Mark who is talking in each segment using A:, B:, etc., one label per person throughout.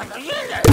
A: I'm the Ugh.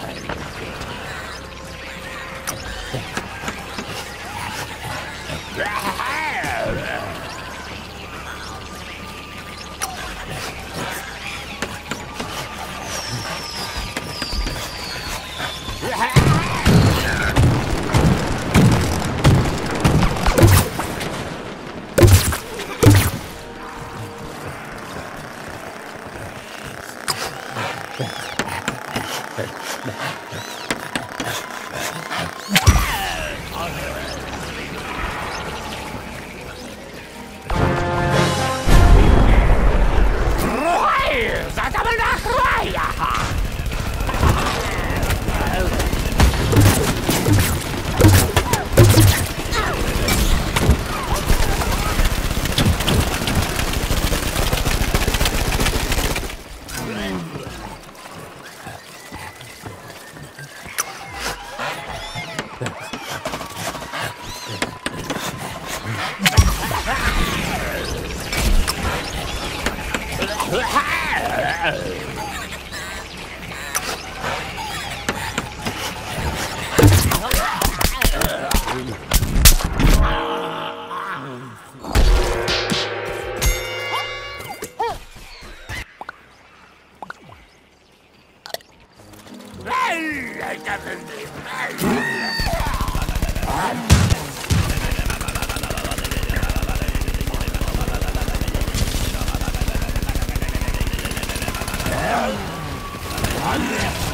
A: side. Ow. Please.